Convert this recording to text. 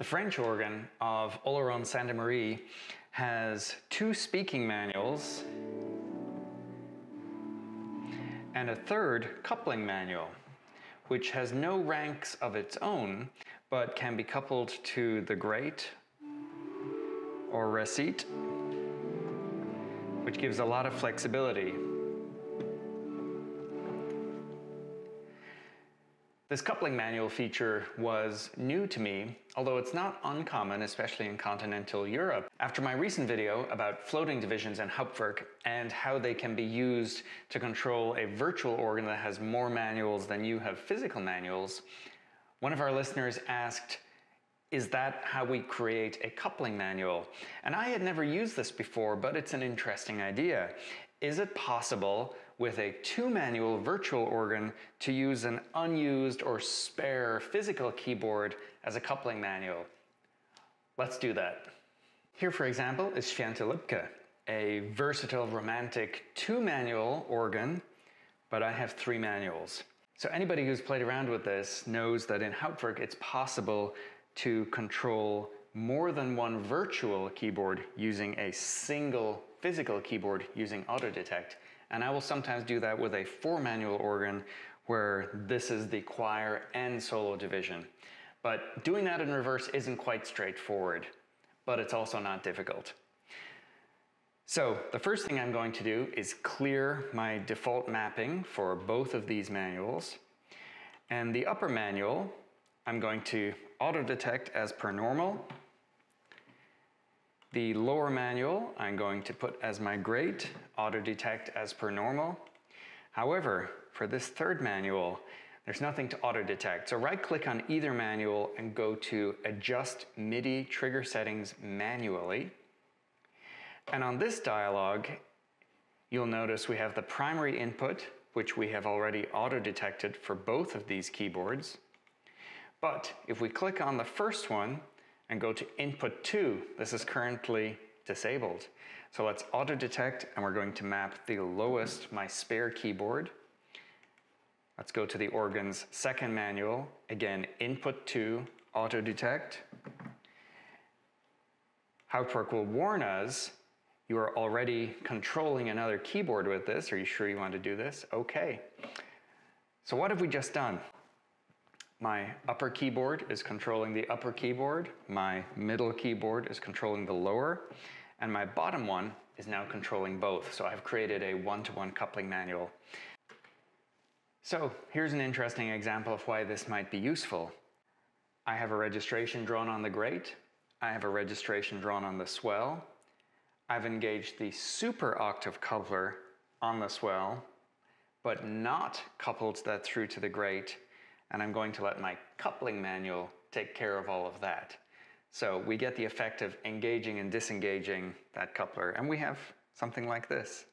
The French organ of Oloron Sainte Marie has two speaking manuals and a third coupling manual, which has no ranks of its own, but can be coupled to the great or récit, which gives a lot of flexibility. This coupling manual feature was new to me, although it's not uncommon, especially in continental Europe. After my recent video about floating divisions and Hauptwerk and how they can be used to control a virtual organ that has more manuals than you have physical manuals, one of our listeners asked, is that how we create a coupling manual? And I had never used this before, but it's an interesting idea. Is it possible with a two manual virtual organ to use an unused or spare physical keyboard as a coupling manual. Let's do that. Here, for example, is Svante Lübke, a versatile romantic two manual organ, but I have three manuals. So anybody who's played around with this knows that in Hauptwerk it's possible to control more than one virtual keyboard using a single physical keyboard using auto-detect. And I will sometimes do that with a four manual organ where this is the choir and solo division. But doing that in reverse isn't quite straightforward, but it's also not difficult. So the first thing I'm going to do is clear my default mapping for both of these manuals. And the upper manual, I'm going to auto detect as per normal the lower manual I'm going to put as my great, auto detect as per normal. However, for this third manual, there's nothing to auto detect. So right click on either manual and go to adjust MIDI trigger settings manually. And on this dialog, you'll notice we have the primary input, which we have already auto detected for both of these keyboards. But if we click on the first one, and go to input 2. This is currently disabled. So let's auto detect and we're going to map the lowest, my spare keyboard. Let's go to the organ's second manual. Again, input 2, auto detect. Hauptwerk will warn us you are already controlling another keyboard with this. Are you sure you want to do this? Okay. So what have we just done? My upper keyboard is controlling the upper keyboard, my middle keyboard is controlling the lower, and my bottom one is now controlling both. So I've created a one-to-one -one coupling manual. So here's an interesting example of why this might be useful. I have a registration drawn on the great. I have a registration drawn on the swell. I've engaged the super octave coupler on the swell, but not coupled that through to the great and I'm going to let my coupling manual take care of all of that. So we get the effect of engaging and disengaging that coupler, and we have something like this.